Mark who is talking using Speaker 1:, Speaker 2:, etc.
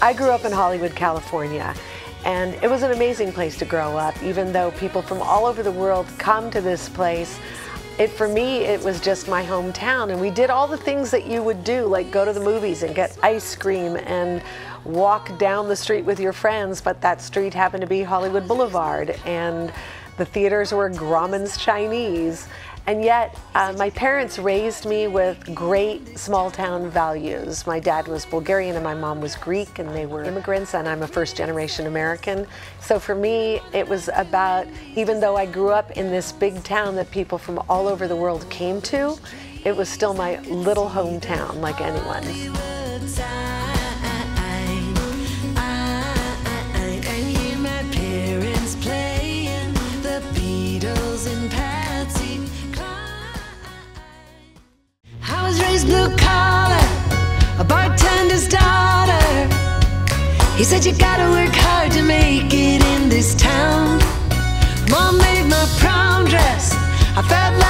Speaker 1: I grew up in Hollywood, California, and it was an amazing place to grow up, even though people from all over the world come to this place. It, for me, it was just my hometown, and we did all the things that you would do, like go to the movies and get ice cream and walk down the street with your friends, but that street happened to be Hollywood Boulevard, and the theaters were Grauman's Chinese. And yet, uh, my parents raised me with great small town values. My dad was Bulgarian and my mom was Greek, and they were immigrants, and I'm a first generation American. So for me, it was about, even though I grew up in this big town that people from all over the world came to, it was still my little hometown, like anyone.
Speaker 2: Blue collar, a bartender's daughter. He said you gotta work hard to make it in this town. Mom made my prom dress. I felt like